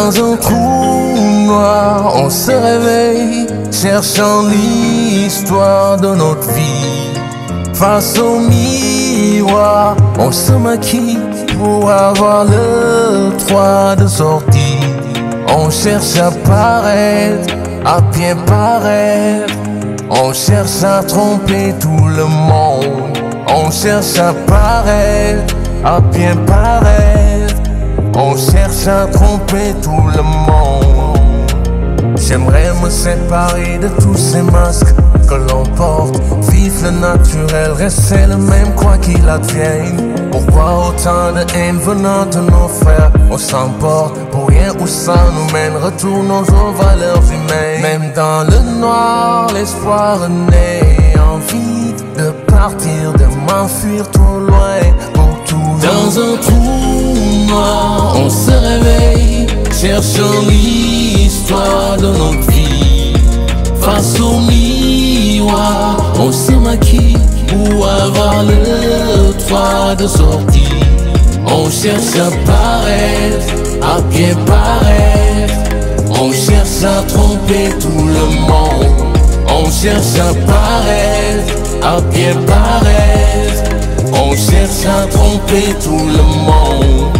Dans un trou noir, on se réveille, cherchant l'histoire de notre vie. Face au miroir, on se maquille pour avoir le droit de sortir. On cherche à paraître, à bien paraître. On cherche à tromper tout le monde. On cherche à paraître, à bien paraître. On cherche à tromper tout le monde. J'aimerais me séparer de tous ces masques que l'on porte. Vivre le naturel, rester le même quoi qu'il advienne. Pourquoi autant de haine venant de nos frères On s'emporte pour rien où ça nous mène. Retournons aux valeurs humaines. Même dans le noir, l'espoir naît. Envie de partir, de m'enfuir trop loin. Dans un trou noir, on se réveille, cherchant l'histoire de notre vie. Face au miroir, on se maquille pour avoir le droit de sortir. On cherche à paraître, à bien paraître. On cherche à tromper tout le monde. On cherche à paraître, à bien paraître. On cherche à tromper tout le monde.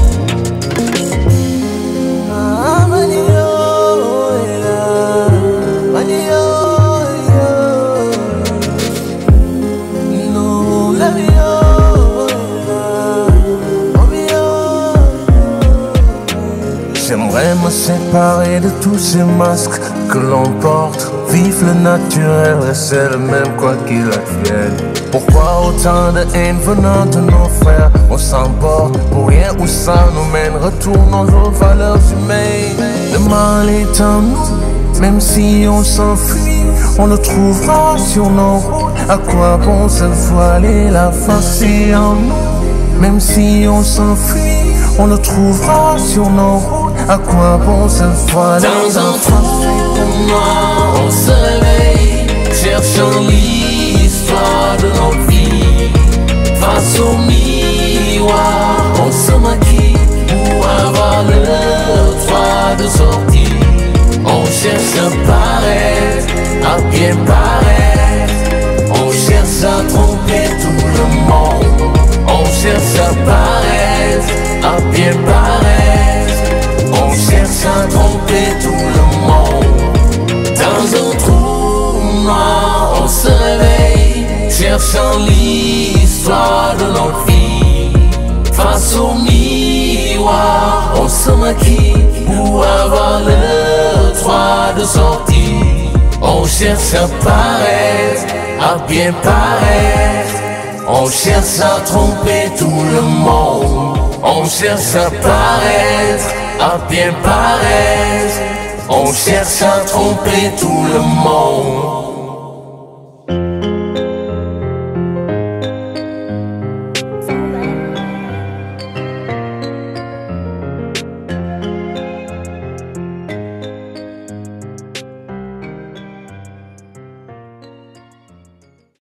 J'aimerais me séparer de tous ces masques que l'on porte. Le naturel, rester le même quoi qu'il advienne. Pourquoi autant de haine venant de nos frères? On s'emporte pour rien où ça nous mène. Retournons aux valeurs humaines. Le mal est en nous, même si on s'enfuit. On le trouvera sur nos routes. À quoi bon se voiler la face est en nous, même si on s'enfuit. On le trouvera sur nos routes. À quoi bon se voiler Dans un cherchant l'histoire de notre vie. Face au miroir, on se maquille pour avoir le droit de sortir. On cherche à paraître, à bien paraître. Cherchant l'histoire de notre. Face au miroir, on se maquille pour avoir le droit de sortir. On cherche à paraître, à bien paraître. On cherche à tromper tout le monde. On cherche à paraître, à bien paraître. On cherche à tromper tout le monde.